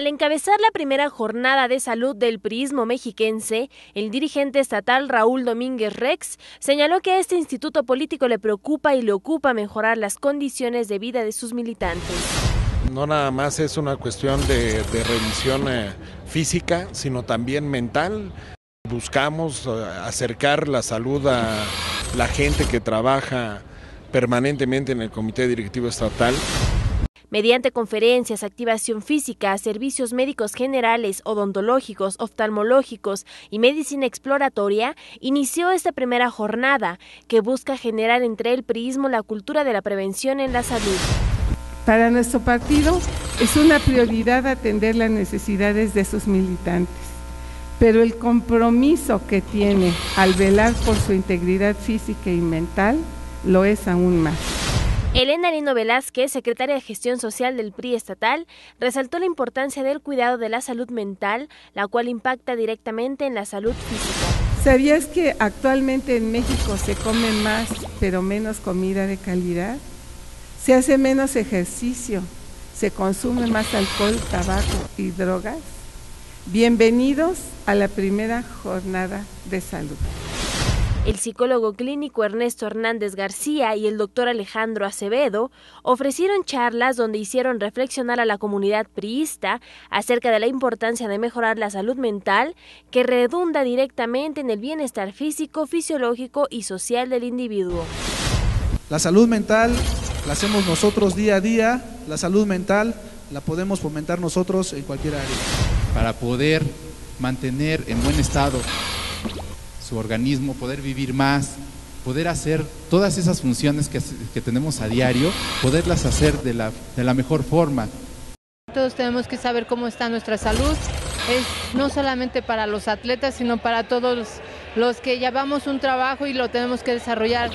Al encabezar la primera jornada de salud del prismo mexiquense, el dirigente estatal Raúl Domínguez Rex señaló que a este instituto político le preocupa y le ocupa mejorar las condiciones de vida de sus militantes. No nada más es una cuestión de, de revisión eh, física, sino también mental. Buscamos eh, acercar la salud a la gente que trabaja permanentemente en el Comité Directivo Estatal. Mediante conferencias, activación física, servicios médicos generales, odontológicos, oftalmológicos y medicina exploratoria, inició esta primera jornada que busca generar entre el priismo la cultura de la prevención en la salud. Para nuestro partido es una prioridad atender las necesidades de sus militantes, pero el compromiso que tiene al velar por su integridad física y mental lo es aún más. Elena Lino Velázquez, secretaria de Gestión Social del PRI estatal, resaltó la importancia del cuidado de la salud mental, la cual impacta directamente en la salud física. ¿Sabías que actualmente en México se come más pero menos comida de calidad? Se hace menos ejercicio, se consume más alcohol, tabaco y drogas. Bienvenidos a la primera jornada de salud. El psicólogo clínico Ernesto Hernández García y el doctor Alejandro Acevedo ofrecieron charlas donde hicieron reflexionar a la comunidad priista acerca de la importancia de mejorar la salud mental que redunda directamente en el bienestar físico, fisiológico y social del individuo. La salud mental la hacemos nosotros día a día, la salud mental la podemos fomentar nosotros en cualquier área. Para poder mantener en buen estado su organismo, poder vivir más, poder hacer todas esas funciones que, que tenemos a diario, poderlas hacer de la, de la mejor forma. Todos tenemos que saber cómo está nuestra salud, es no solamente para los atletas, sino para todos los que llevamos un trabajo y lo tenemos que desarrollar